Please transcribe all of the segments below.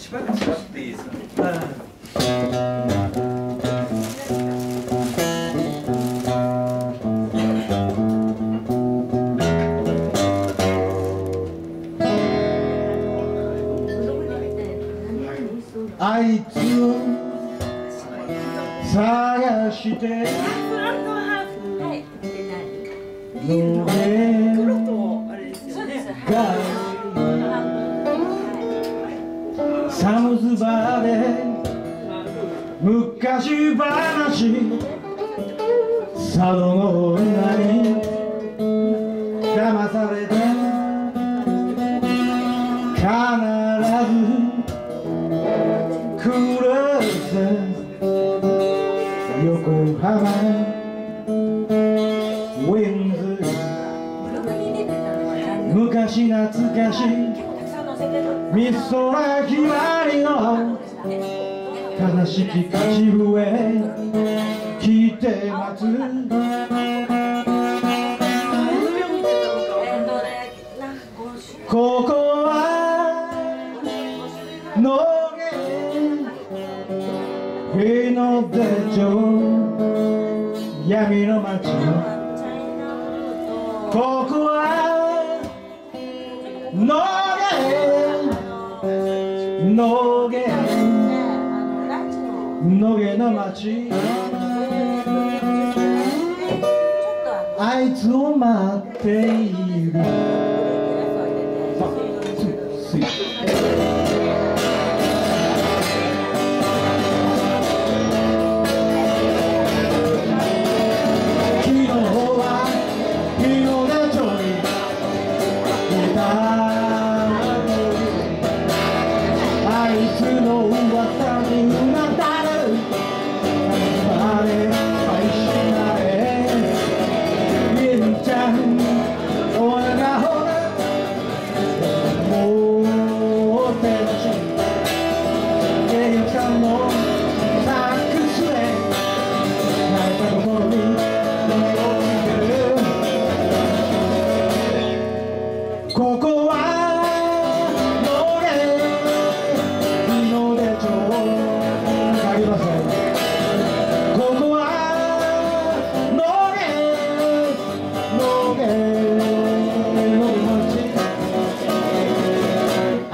しばらく座っていいですか？あいつを探して。はい寒ズバーで昔話佐渡の女に騙されて必ず来るぜ横浜ウィンズ昔懐かしい。美空ひばりの悲しき口笛聞いてますここは野毛日の出町闇の街ここは野毛野毛野毛の街あいつを待っているす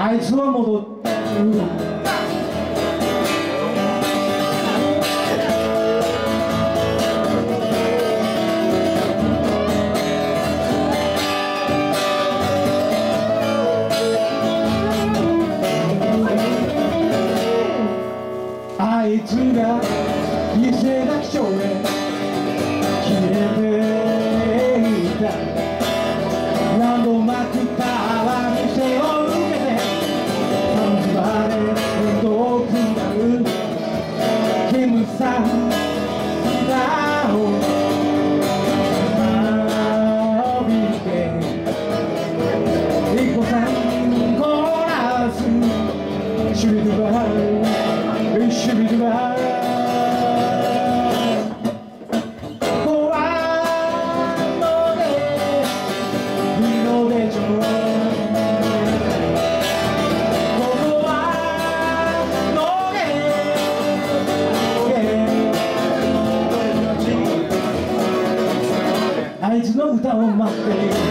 あいつは戻ってる。あいつが犠牲な貴重 time 歌を待っている。